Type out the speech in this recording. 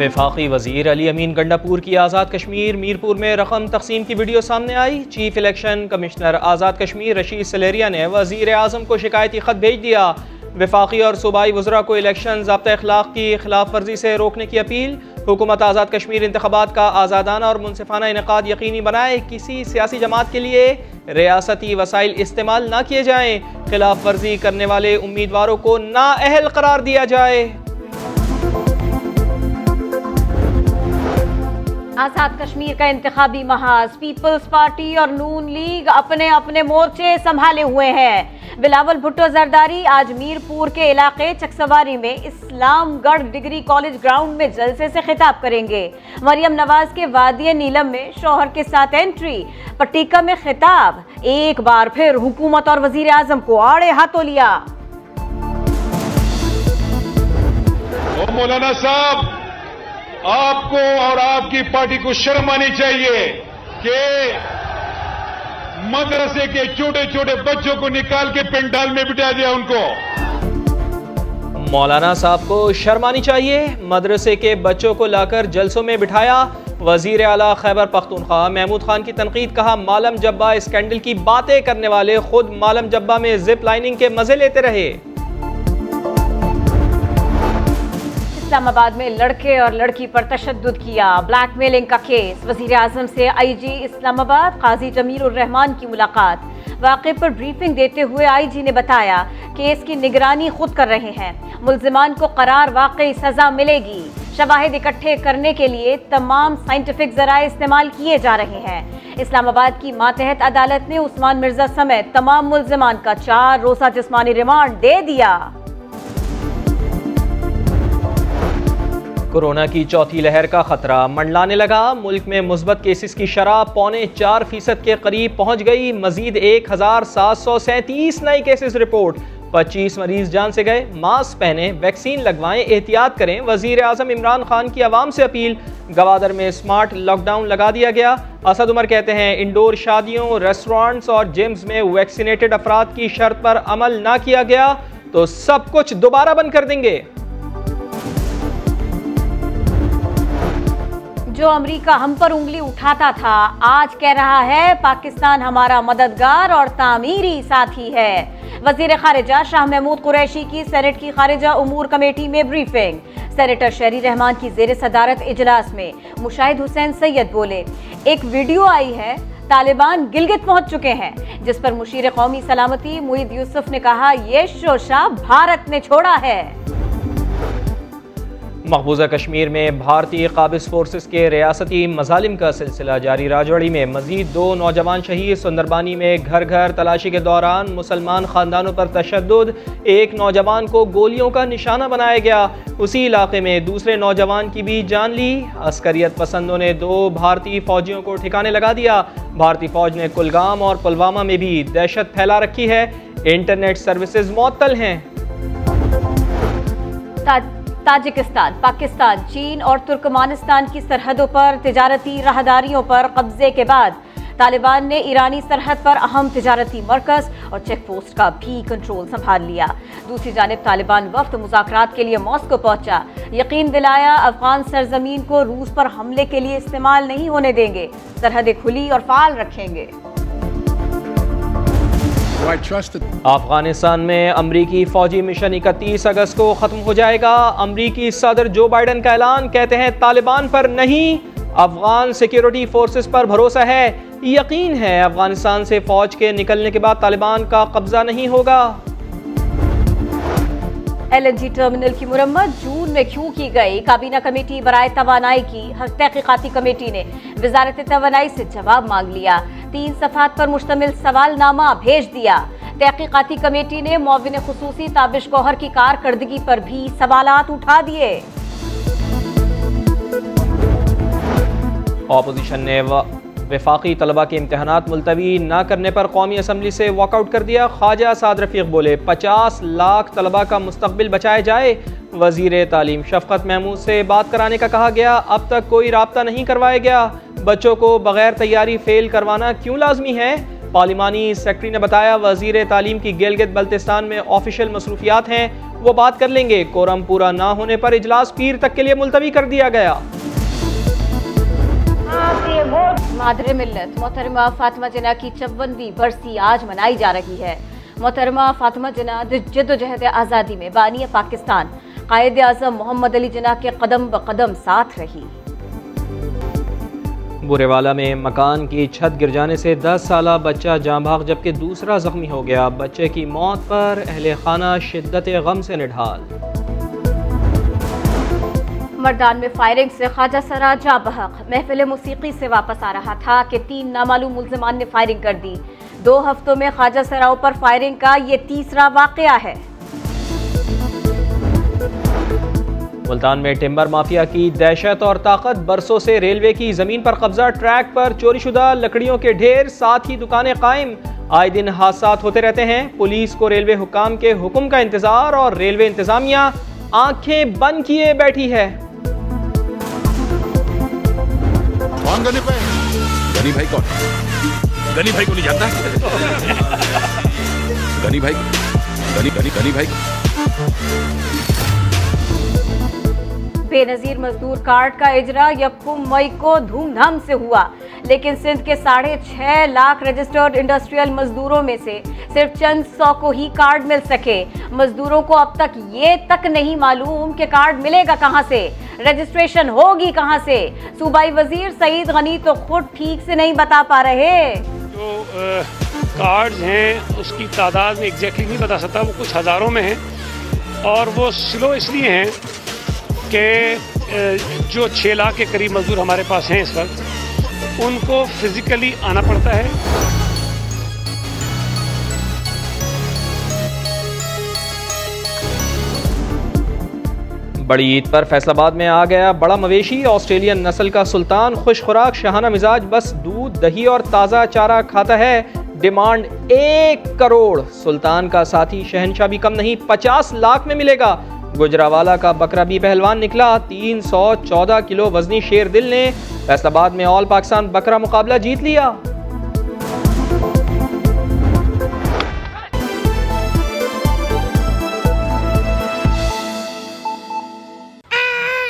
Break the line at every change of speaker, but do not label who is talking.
वफाकी वज़ीर अली अमीन गंडापुर की आज़ाद कश्मीर, मीरपुर में रकम तकसीम की वीडियो सामने आई। Chief election commissioner Azad Kashmir Rashid Saleria ने वज़ीर अजम को शिकायती खत भेज दिया। वफाकी और सूबाई वजरा को इलेक्शन जब्त अखलाक की खिलाफ वर्जी से रोकने की अपील। हुकूमत आज़ाद कश्मीर इंतबात का आज़ादाना और मुनफाना इनका यकीनी बनाए। किसी सियासी जमात के लिए रियासती वसाइल इस्तेमाल ना किए जाएँ। खिलाफ वर्जी करने वाले उम्मीदवारों को नाअहल करार दिया जाए।
आज़ाद कश्मीर का इंतखाबी महाज, पीपल्स पार्टी और नून लीग अपने अपने मोर्चे संभाले हुए हैं। बिलावल भुट्टो जरदारी आज मीरपुर के इलाके चकसवारी में इस्लामगढ़ डिग्री कॉलेज ग्राउंड में जलसे से खिताब करेंगे। मरियम नवाज़ के वादिय नीलम में शोहर के साथ एंट्री, पट्टिका में खिताब, एक बार फिर हुकूमत और वज़ीर आज़म को आड़े हाथों लिया।
मौलाना साहब आपको और आपकी पार्टी को शर्म आनी चाहिए कि मदरसे के छोटे छोटे बच्चों को निकाल के पेंडाल में बिठा दिया उनको।
मौलाना साहब को शर्म आनी चाहिए। मदरसे के बच्चों को लाकर जलसों में बिठाया। वज़ीर अला खैबर पख्तूनख्वा महमूद खान की तनकीद कहा, मालम जब्बा स्कैंडल की बातें करने वाले खुद मालम जब्बा में जिप लाइनिंग के मज़े लेते रहे।
इस्लामाबाद में लड़के और लड़की पर तशद किया ब्लैकमेलिंग का केस। वज़ीर आज़म से आई जी इस्लामाबाद, काजी जमीर रहमान की मुलाकात। वाक़े पर ब्रीफिंग देते हुए आई जी ने बताया केस की निगरानी खुद कर रहे हैं। मुलजमान को करार वाकई सजा मिलेगी। शवाहिद इकट्ठे करने के लिए तमाम साइंटिफिक जराए इस्तेमाल किए जा रहे हैं। इस्लामाबाद की मातहत अदालत ने उस्मान मिर्ज़ा समेत तमाम मुलजमान का चार रोजा जिसमानी रिमांड दे दिया।
कोरोना की चौथी लहर का खतरा मंडलाने लगा। मुल्क में मुस्बत केसेस की शराह पौने चार फ़ीसद के करीब पहुँच गई। मजीद एक हज़ार सात सौ सैंतीस नए केसेस रिपोर्ट। पच्चीस मरीज़ जान से गए। मास्क पहने, वैक्सीन लगवाएँ, एहतियात करें। वज़ीर आज़म इमरान खान की आवाम से अपील। गवादर में स्मार्ट लॉकडाउन लगा दिया गया। असद उमर कहते हैं, इंडोर शादियों, रेस्टोरेंट्स और जिम्स में वैक्सीनेटेड अफराद की शर्त पर अमल ना किया गया तो सब कुछ दोबारा बंद कर देंगे।
जो अमेरिका हम पर उंगली उठाता था, आज कह रहा है, पाकिस्तान हमारा मददगार और तामीरी साथी है। वज़ीर खारिजा शाह महमूद कुरैशी की सेनेट की खारिजा उमूर कमेटी में ब्रीफिंग। सेनेटर शहरी रहमान की जेर सदारत इजलास में। मुशाहिद हुसैन सैयद बोले, एक वीडियो आई है, तालिबान गिलगित पहुँच चुके हैं, जिस पर मुशीर कौमी सलामती मुईद यूसुफ ने कहा, ये शोशा भारत ने छोड़ा है।
मकबूजा कश्मीर में भारतीय काबिज फोर्सेस के रियासती मजालिम का सिलसिला जारी। राजौड़ी में मजीद दो नौजवान शहीद, सुंदरबानी में घर घर तलाशी के दौरान मुसलमान ख़ानदानों पर तशद एक नौजवान को गोलियों का निशाना बनाया गया। उसी इलाके में दूसरे नौजवान की भी जान ली। अस्करियत पसंदों ने दो भारतीय फौजियों को ठिकाने लगा दिया। भारतीय फौज ने कुलगाम और पुलवामा में भी दहशत फैला रखी है। इंटरनेट सर्विसेज़ मअतल हैं।
ताजिकिस्तान, पाकिस्तान, चीन और तुर्कमानिस्तान की सरहदों पर तजारती राहदारियों पर कब्जे के बाद तालिबान ने ईरानी सरहद पर अहम तजारती मरकज और चेक पोस्ट का भी कंट्रोल संभाल लिया। दूसरी जानब तालिबान वक्त मुजाकरात के लिए मॉस्को पहुँचा। यकीन दिलाया, अफगान सरजमीन को रूस पर हमले के लिए इस्तेमाल नहीं होने देंगे। सरहदें खुली और फाल रखेंगे।
अफ़गानिस्तान में अमरीकी फौजी मिशन 31 अगस्त को खत्म हो जाएगा। अमरीकी सदर जो बाइडन का ऐलान कहते हैं तालिबान पर नहीं। अफगान सिक्योरिटी फोर्सेस पर भरोसा है। यकीन है अफ़गानिस्तान से फौज के निकलने के बाद तालिबान का कब्जा नहीं होगा।
एलएनजी टर्मिनल की मुरम्मत जून में क्यों की गई? काबीना कमेटी, बरए तोानाई की तहकीकती कमेटी ने वजारत तोानाई से जवाब मांग लिया। तीन सफात पर मुश्तमिल सवालनामा भेज दिया। तहकीकती कमेटी ने मुविन खसूसी ताबिश गौहर की कारकर्दगी पर भी सवाल उठा दिए।
ऑपोजिशन ने वफाकी तलबा के इम्तहान मुलतवी न करने पर कौमी असम्बली से वॉकआउट कर दिया ख्वाजा साद रफ़ीक बोले, पचास लाख तलबा का मुस्तबिल बचाया जाए। वज़ीर तालीम शफकत महमूद से बात कराने का कहा गया, अब तक कोई रबता नहीं करवाया गया। बच्चों को बगैर तैयारी फेल करवाना क्यों लाजमी है? पार्लिमानी सेक्रेटरी ने बताया, वज़ीर तालीम की गिलगित बल्तिस्तान में ऑफिशियल मसरूफियात हैं, वो बात कर लेंगे। कोरम पूरा ना होने पर इजलास पीर तक के लिए मुलतवी कर दिया गया।
मादर मिलत मोहतरमा फातिमा जना की चौवनवी बरसी आज मनाई जा रही है। मोहतरमा फातिमा जना जदोजहद आज़ादी में बानी पाकिस्तान, कायद आज़म मोहम्मद अली जना के कदम ब कदम साथ रही।
बुरेवाला में मकान की छत गिर जाने से 10 साल बच्चा जाँ भाग, जबकि दूसरा जख्मी हो गया। बच्चे की मौत पर अहल खाना शिद्दत गम से निढाल।
मर्दान में फायरिंग से ख्वाजा सरा जा बहक। महफिल मौसीकी से वापस आ रहा था कि तीन नामालूम मुलजमान ने फायरिंग कर दी। दो हफ्तों में ख्वाजा सराओं पर फायरिंग का ये तीसरा वाकया है।
मुल्तान में टिम्बर माफिया की दहशत और ताकत बरसों से रेलवे की ज़मीन पर कब्जा, ट्रैक पर चोरीशुदा लकड़ियों के ढेर, साथ ही दुकानें कायम। आए दिन हादसा होते रहते हैं। पुलिस को रेलवे हुकाम के हुक्म का इंतज़ार और रेलवे इंतजामिया आँखें बंद किए बैठी है।
कौन गनी भाई गनी भाई कौन? गनी भाई को नहीं जानता? गनी भाई गनी गनी गनी भाई।
बेनजीर मजदूर कार्ड का इजरा यकुम मई को धूमधाम से हुआ। लेकिन सिंध के साढ़े छह लाख रजिस्टर्ड इंडस्ट्रियल मजदूरों में से सिर्फ़ चंद सौ को ही कार्ड मिल सके। मजदूरों को अब तक ये तक नहीं मालूम कि कार्ड मिलेगा कहाँ से। रजिस्ट्रेशन होगी कहाँ से? सूबाई वज़ीर सईद गनी तो खुद ठीक से नहीं बता पा रहे।
जो कार्ड्स हैं, उसकी तादाद में एग्जैक्टली नहीं बता सकता, वो कुछ हज़ारों में है। और वो स्लो इसलिए हैं कि जो छः लाख के करीब मजदूर हमारे पास हैं इस वक्त, उनको फिज़िकली आना पड़ता है।
बड़ी ईद पर फैसलाबाद में आ गया बड़ा मवेशी, ऑस्ट्रेलियन नस्ल का सुल्तान, खुश खुराक, शहाना मिजाज, बस दूध, दही और ताज़ा चारा खाता है। डिमांड एक करोड़। सुल्तान का साथी शहनशाह भी कम नहीं, पचास लाख में मिलेगा। गुजरावाला का बकरा भी पहलवान निकला। 314 किलो वजनी शेर दिल ने फैसलाबाद में ऑल पाकिस्तान बकरा मुकाबला जीत लिया।